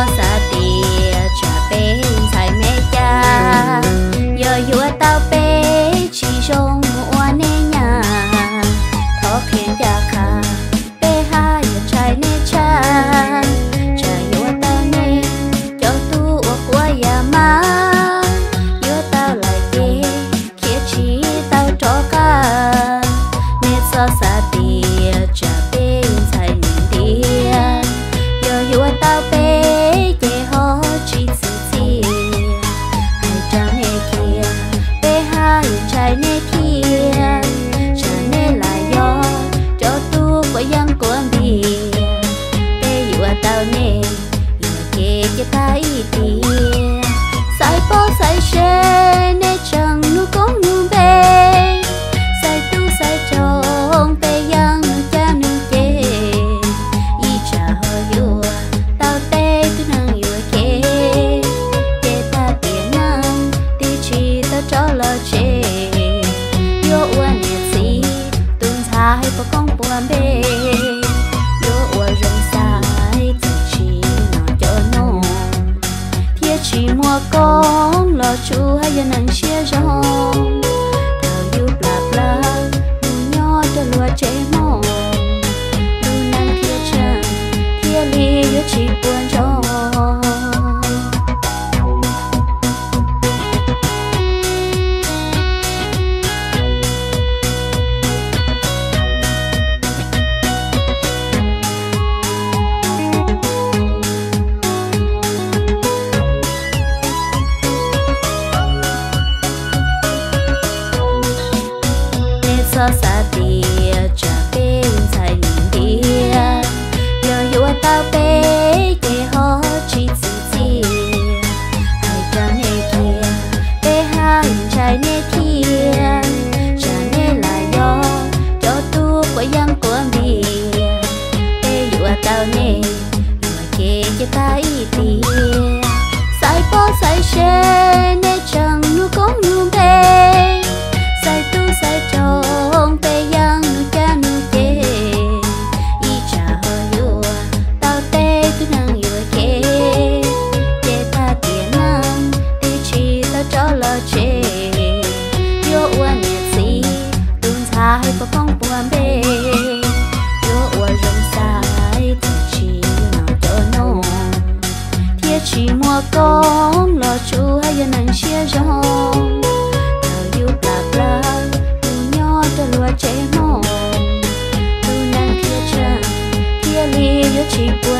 sao xa tìa trả bên thầy mẹ cha. Giờ dù tao bé, chỉ trong oa nhà. Thó khiến cha khá bé hai giờ trai nê cha. Trả dù tao nê cho tu oa qua nhà má. Giờ tao lại dê chỉ tao cho ca. Nê sao xa tìa trả 爱不讲不完呗。有我人在，自己那就弄。天气莫讲，老主还也能写上。Cho xa tia cha bên sai nhìn tia giờ yêu tao bé để họ chỉ chỉ chỉ hai cha nè kia bé hai trái nè kia cha nè lại do cho tu của dân của mi bé yêu tao nè mà kia cho ta ít tia chỉ mua lo chú hay dân anh chia rong thờ yêu nhỏ cho lúa chế mong tu năng kia chân kia ly yêu chỉ buồn